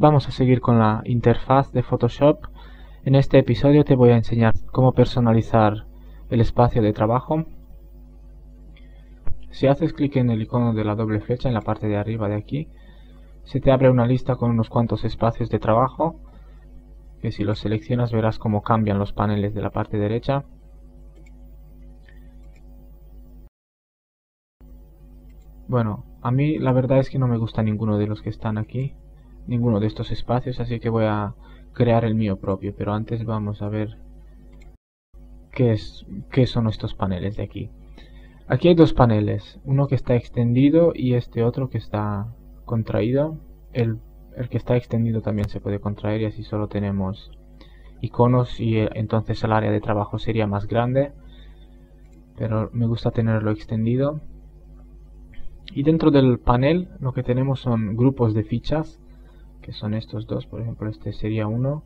Vamos a seguir con la interfaz de Photoshop. En este episodio te voy a enseñar cómo personalizar el espacio de trabajo. Si haces clic en el icono de la doble flecha en la parte de arriba de aquí, se te abre una lista con unos cuantos espacios de trabajo, que si los seleccionas verás cómo cambian los paneles de la parte derecha. Bueno, a mí la verdad es que no me gusta ninguno de los que están aquí, ninguno de estos espacios, así que voy a crear el mío propio, pero antes vamos a ver qué, es, qué son estos paneles de aquí. Aquí hay dos paneles, uno que está extendido y este otro que está contraído. El, el que está extendido también se puede contraer y así solo tenemos iconos y eh, entonces el área de trabajo sería más grande. Pero me gusta tenerlo extendido. Y dentro del panel lo que tenemos son grupos de fichas, que son estos dos, por ejemplo este sería uno,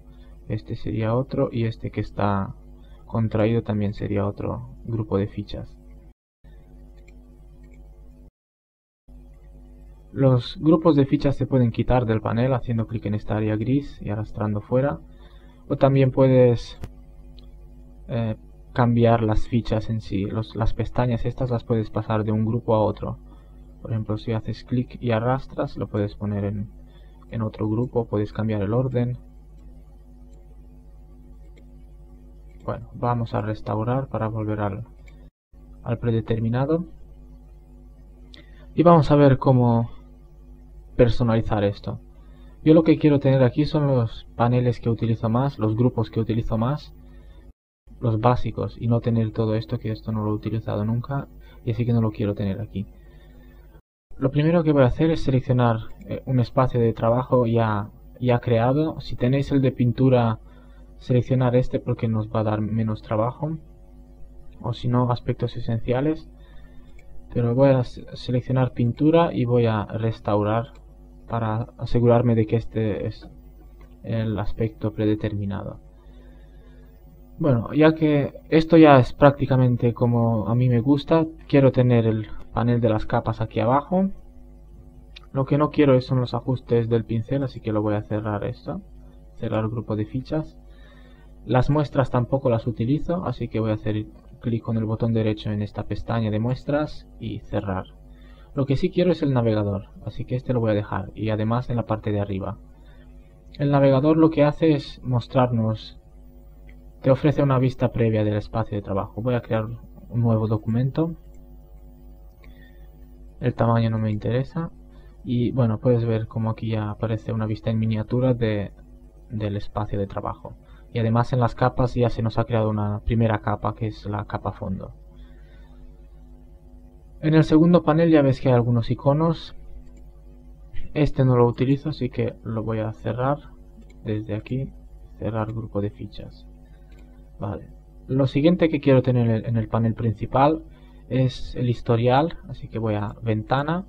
este sería otro y este que está contraído también sería otro grupo de fichas. Los grupos de fichas se pueden quitar del panel haciendo clic en esta área gris y arrastrando fuera. O también puedes eh, cambiar las fichas en sí. las pestañas estas las puedes pasar de un grupo a otro. Por ejemplo, si haces clic y arrastras, lo puedes poner en, en otro grupo. Puedes cambiar el orden. Bueno, vamos a restaurar para volver al, al predeterminado. Y vamos a ver cómo personalizar esto. Yo lo que quiero tener aquí son los paneles que utilizo más, los grupos que utilizo más, los básicos y no tener todo esto que esto no lo he utilizado nunca y así que no lo quiero tener aquí. Lo primero que voy a hacer es seleccionar eh, un espacio de trabajo ya, ya creado. Si tenéis el de pintura, seleccionar este porque nos va a dar menos trabajo. O si no, aspectos esenciales. Pero voy a seleccionar pintura y voy a restaurar para asegurarme de que este es el aspecto predeterminado. Bueno, ya que esto ya es prácticamente como a mí me gusta, quiero tener el panel de las capas aquí abajo. Lo que no quiero son los ajustes del pincel, así que lo voy a cerrar esto. Cerrar el grupo de fichas. Las muestras tampoco las utilizo, así que voy a hacer clic con el botón derecho en esta pestaña de muestras y cerrar. Lo que sí quiero es el navegador, así que este lo voy a dejar y además en la parte de arriba. El navegador lo que hace es mostrarnos, te ofrece una vista previa del espacio de trabajo. Voy a crear un nuevo documento. El tamaño no me interesa. Y bueno, puedes ver como aquí ya aparece una vista en miniatura de, del espacio de trabajo. Y además en las capas ya se nos ha creado una primera capa que es la capa fondo. En el segundo panel ya ves que hay algunos iconos. Este no lo utilizo, así que lo voy a cerrar desde aquí. Cerrar grupo de fichas. Vale. Lo siguiente que quiero tener en el panel principal es el historial, así que voy a ventana.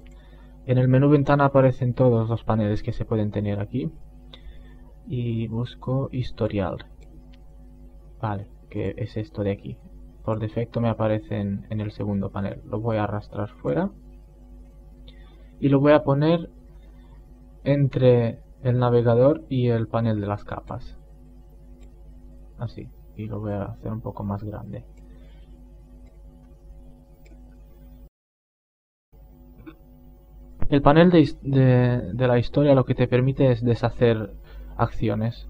En el menú ventana aparecen todos los paneles que se pueden tener aquí. Y busco historial. Vale, que es esto de aquí por defecto me aparecen en el segundo panel. Lo voy a arrastrar fuera y lo voy a poner entre el navegador y el panel de las capas. Así, y lo voy a hacer un poco más grande. Panel de, la historia lo que te permite es deshacer acciones.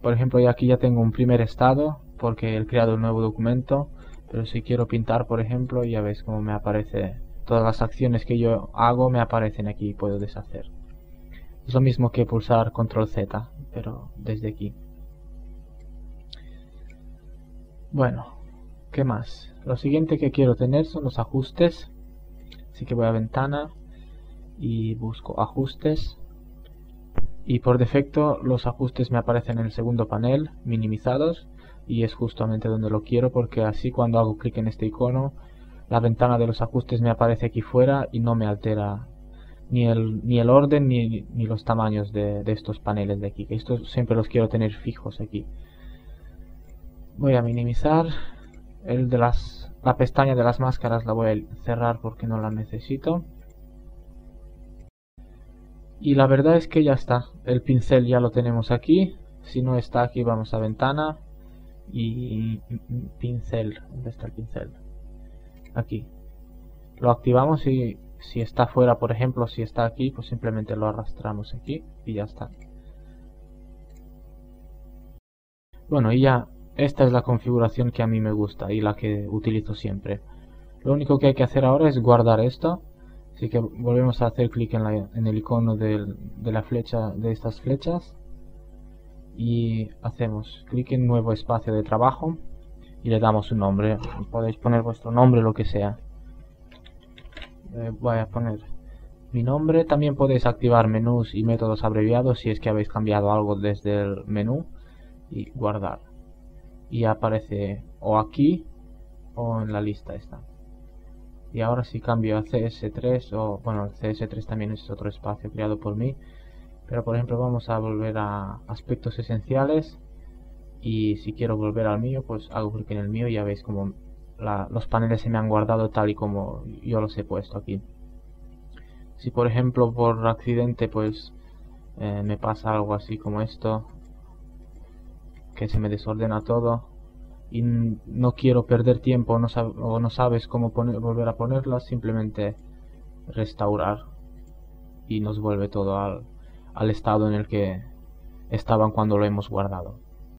Por ejemplo, aquí ya tengo un primer estado porque he creado un nuevo documento pero si quiero pintar por ejemplo ya ves cómo me aparece todas las acciones que yo hago me aparecen aquí y puedo deshacer es lo mismo que pulsar control Z pero desde aquí bueno ¿qué más? lo siguiente que quiero tener son los ajustes así que voy a ventana y busco ajustes. Y por defecto los ajustes me aparecen en el segundo panel minimizados y es justamente donde lo quiero porque así cuando hago clic en este icono la ventana de los ajustes me aparece aquí fuera y no me altera ni el, ni el orden ni, ni los tamaños de, de, estos paneles de aquí. Que estos siempre los quiero tener fijos aquí. Voy a minimizar. El de las la pestaña de las máscaras la voy a cerrar porque no la necesito y la verdad es que ya está. El pincel ya lo tenemos aquí. Si no está aquí vamos a ventana. Y pincel. ¿dónde está el pincel? aquí. Lo activamos y si está fuera por ejemplo si está aquí pues simplemente lo arrastramos aquí y ya está. Bueno y ya esta es la configuración que a mí me gusta y la que utilizo siempre. Lo único que hay que hacer ahora es guardar esto así que volvemos a hacer clic en, en, el icono de, la flecha de estas flechas. Y hacemos clic en nuevo espacio de trabajo. Y le damos un nombre. Podéis poner vuestro nombre lo que sea. Eh, voy a poner mi nombre. También podéis activar menús y métodos abreviados si es que habéis cambiado algo desde el menú y guardar. Y aparece o aquí o en la lista esta y ahora si cambio a CS3 o bueno CS3 también es otro espacio creado por mí. Pero por ejemplo vamos a volver a aspectos esenciales. Y si quiero volver al mío pues hago clic en el mío y ya veis como los paneles se me han guardado tal y como yo los he puesto aquí. Si por ejemplo por accidente pues eh, me pasa algo así como esto que se me desordena todo y no quiero perder tiempo no o no sabes cómo volver a ponerlas simplemente restaurar. Y nos vuelve todo al, al estado en el que estaban cuando lo hemos guardado